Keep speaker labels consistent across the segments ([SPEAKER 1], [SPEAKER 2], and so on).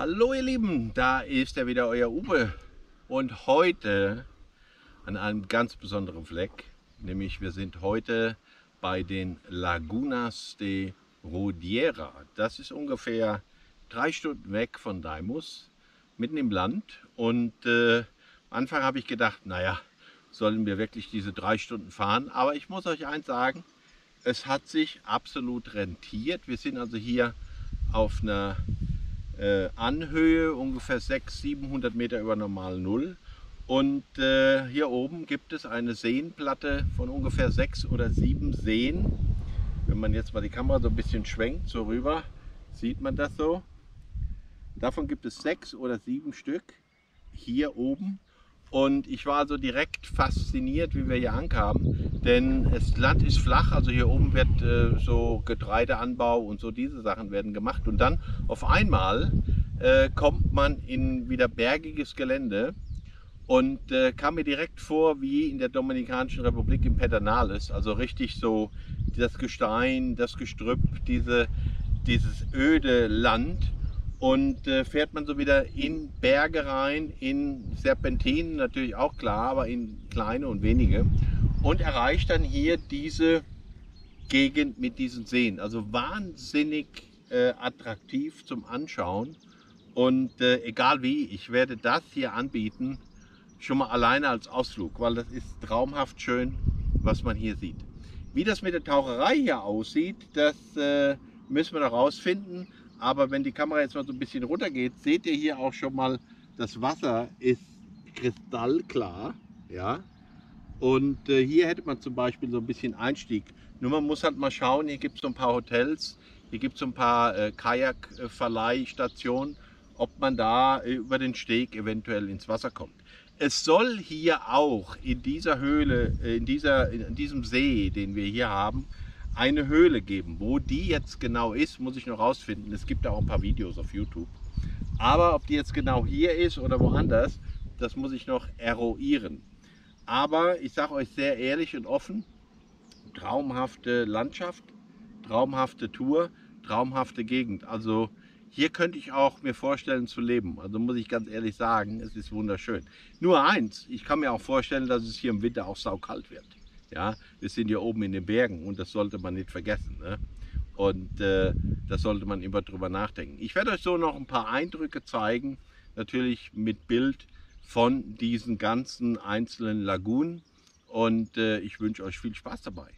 [SPEAKER 1] Hallo ihr Lieben, da ist er wieder, euer Uwe. Und heute an einem ganz besonderen Fleck, nämlich wir sind heute bei den Lagunas de Rudiera. Das ist ungefähr drei Stunden weg von Daimus, mitten im Land. Und äh, am Anfang habe ich gedacht, naja, sollen wir wirklich diese drei Stunden fahren? Aber ich muss euch eins sagen, es hat sich absolut rentiert. Wir sind also hier auf einer äh, Anhöhe, ungefähr 600, 700 Meter über normal Null. Und äh, hier oben gibt es eine Seenplatte von ungefähr sechs oder sieben Seen. Wenn man jetzt mal die Kamera so ein bisschen schwenkt, so rüber, sieht man das so. Davon gibt es sechs oder sieben Stück hier oben. Und ich war also direkt fasziniert, wie wir hier ankamen, denn das Land ist flach, also hier oben wird äh, so Getreideanbau und so diese Sachen werden gemacht. Und dann auf einmal äh, kommt man in wieder bergiges Gelände und äh, kam mir direkt vor wie in der Dominikanischen Republik im Pedernales, also richtig so das Gestein, das Gestrüpp, diese, dieses öde Land. Und äh, fährt man so wieder in Berge rein, in Serpentinen natürlich auch klar, aber in kleine und wenige und erreicht dann hier diese Gegend mit diesen Seen. Also wahnsinnig äh, attraktiv zum Anschauen und äh, egal wie, ich werde das hier anbieten, schon mal alleine als Ausflug, weil das ist traumhaft schön, was man hier sieht. Wie das mit der Taucherei hier aussieht, das äh, müssen wir noch rausfinden. Aber wenn die Kamera jetzt mal so ein bisschen runter geht, seht ihr hier auch schon mal, das Wasser ist kristallklar. Ja? Und äh, hier hätte man zum Beispiel so ein bisschen Einstieg. Nur man muss halt mal schauen, hier gibt es so ein paar Hotels, hier gibt es so ein paar äh, Kajakverleihstationen, ob man da äh, über den Steg eventuell ins Wasser kommt. Es soll hier auch in dieser Höhle, äh, in, dieser, in diesem See, den wir hier haben, eine Höhle geben. Wo die jetzt genau ist, muss ich noch rausfinden. Es gibt auch ein paar Videos auf YouTube. Aber ob die jetzt genau hier ist oder woanders, das muss ich noch eruieren. Aber ich sage euch sehr ehrlich und offen, traumhafte Landschaft, traumhafte Tour, traumhafte Gegend. Also hier könnte ich auch mir vorstellen zu leben. Also muss ich ganz ehrlich sagen, es ist wunderschön. Nur eins, ich kann mir auch vorstellen, dass es hier im Winter auch saukalt wird. Ja, wir sind hier oben in den Bergen und das sollte man nicht vergessen. Ne? Und äh, das sollte man immer drüber nachdenken. Ich werde euch so noch ein paar Eindrücke zeigen, natürlich mit Bild von diesen ganzen einzelnen Lagunen. Und äh, ich wünsche euch viel Spaß dabei.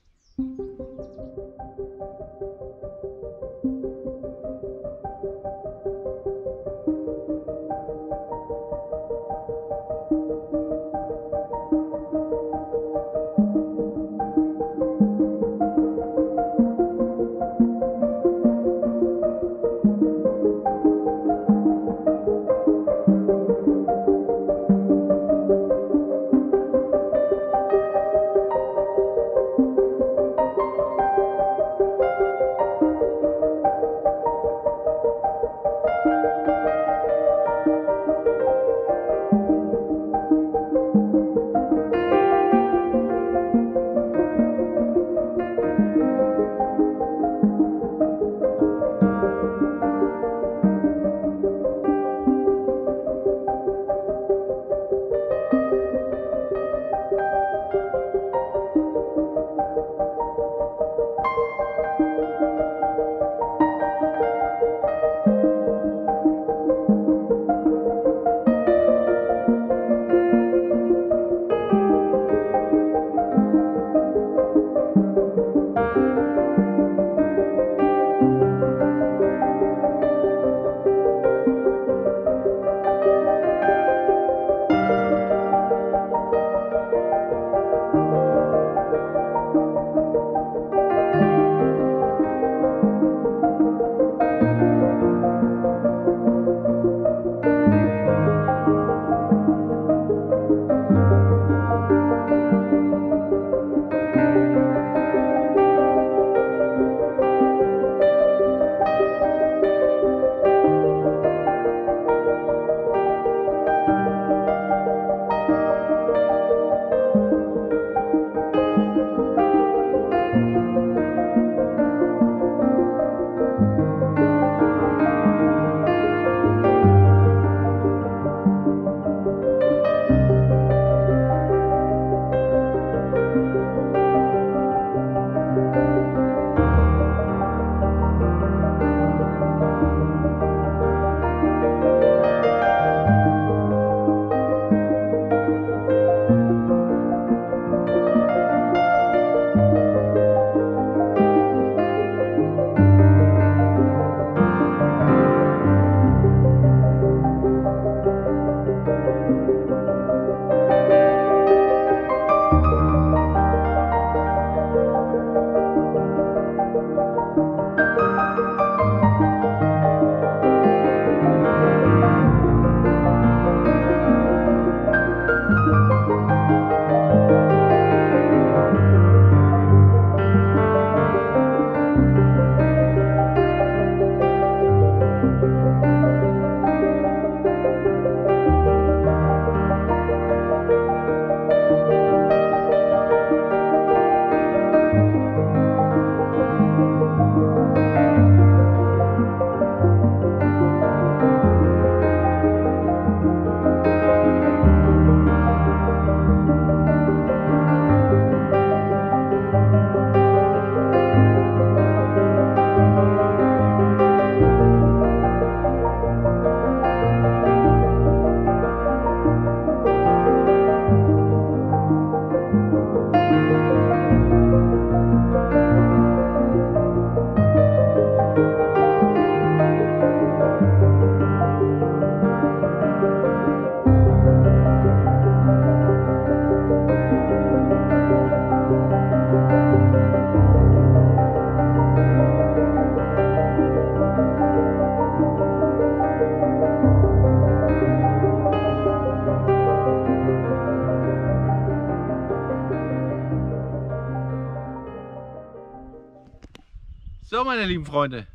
[SPEAKER 1] So, meine lieben Freunde,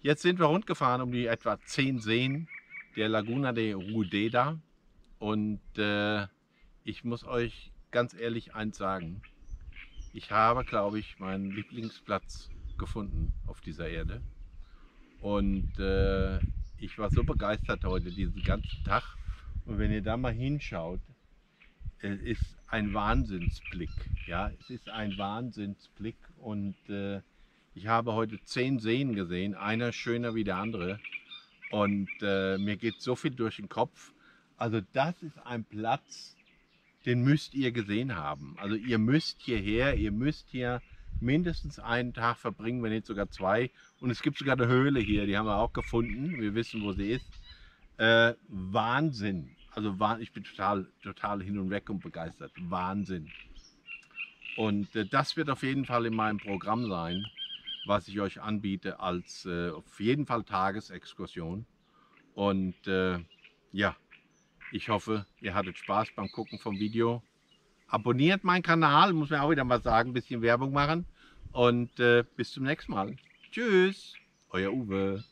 [SPEAKER 1] jetzt sind wir rundgefahren um die etwa 10 Seen der Laguna de Rudeda und äh, ich muss euch ganz ehrlich eins sagen. Ich habe, glaube ich, meinen Lieblingsplatz gefunden auf dieser Erde. Und äh, ich war so begeistert heute diesen ganzen Tag. Und wenn ihr da mal hinschaut, es ist ein Wahnsinnsblick. Ja, es ist ein Wahnsinnsblick. Und äh, ich habe heute zehn Seen gesehen, einer schöner wie der andere. Und äh, mir geht so viel durch den Kopf. Also das ist ein Platz, den müsst ihr gesehen haben. Also ihr müsst hierher, ihr müsst hier mindestens einen Tag verbringen, wenn nicht sogar zwei. Und es gibt sogar eine Höhle hier, die haben wir auch gefunden. Wir wissen, wo sie ist. Äh, Wahnsinn. Also ich bin total, total hin und weg und begeistert. Wahnsinn. Und äh, das wird auf jeden Fall in meinem Programm sein, was ich euch anbiete als äh, auf jeden Fall Tagesexkursion. Und äh, ja, ich hoffe, ihr hattet Spaß beim Gucken vom Video. Abonniert meinen Kanal, muss mir auch wieder mal sagen, ein bisschen Werbung machen. Und äh, bis zum nächsten Mal. Tschüss, euer Uwe.